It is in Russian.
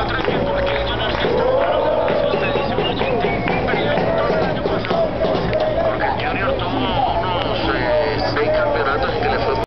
Петра